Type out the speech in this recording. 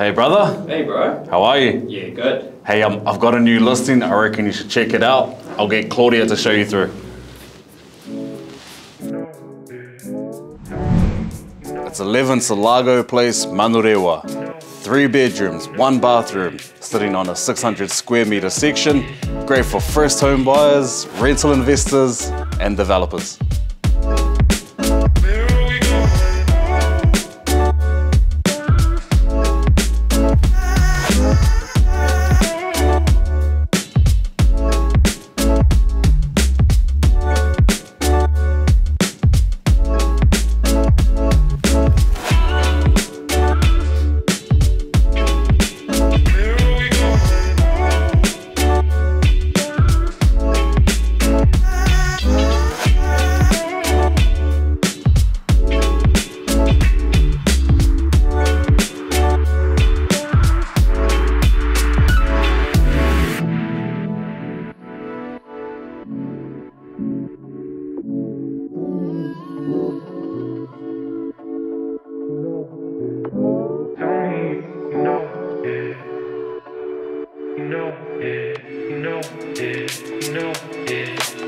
Hey, brother. Hey, bro. How are you? Yeah, good. Hey, um, I've got a new listing. I reckon you should check it out. I'll get Claudia to show you through. It's 11 Selago Place, Manurewa. Three bedrooms, one bathroom, sitting on a 600 square meter section. Great for first home buyers, rental investors, and developers. No. No.